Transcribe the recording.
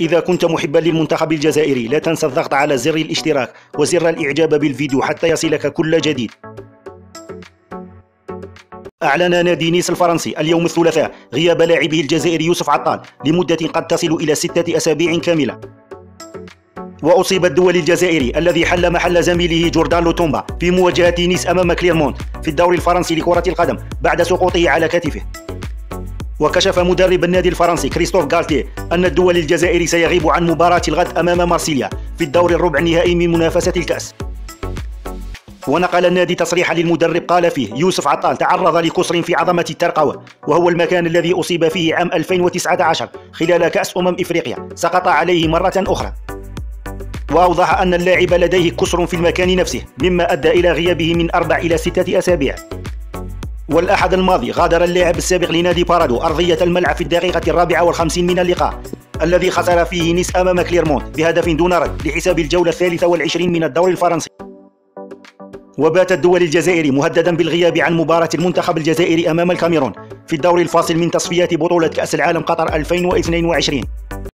إذا كنت محبا للمنتخب الجزائري لا تنسى الضغط على زر الاشتراك وزر الإعجاب بالفيديو حتى يصلك كل جديد. أعلن نادي نيس الفرنسي اليوم الثلاثاء غياب لاعبه الجزائري يوسف عطال لمدة قد تصل إلى ستة أسابيع كاملة. وأصيب الدولي الجزائري الذي حل محل زميله جوردان لوتومبا في مواجهة نيس أمام كليرمونت في الدوري الفرنسي لكرة القدم بعد سقوطه على كتفه. وكشف مدرب النادي الفرنسي كريستوف غالتيه أن الدولي الجزائري سيغيب عن مباراة الغد أمام مارسيليا في الدور الربع النهائي من منافسة الكأس. ونقل النادي تصريحا للمدرب قال فيه يوسف عطال تعرض لكسر في عظمة الترقوة وهو المكان الذي أصيب فيه عام 2019 خلال كأس أمم إفريقيا. سقط عليه مرة أخرى. وأوضح أن اللاعب لديه كسر في المكان نفسه مما أدى إلى غيابه من أربع إلى ستة أسابيع. والأحد الماضي غادر اللاعب السابق لنادي بارادو أرضية الملعب في الدقيقة الرابعة والخمسين من اللقاء الذي خسر فيه نيس أمام كليرمونت بهدف دون رد لحساب الجولة الثالثة والعشرين من الدوري الفرنسي. وبات الدولي الجزائري مهددا بالغياب عن مباراة المنتخب الجزائري أمام الكاميرون في الدور الفاصل من تصفيات بطولة كأس العالم قطر 2022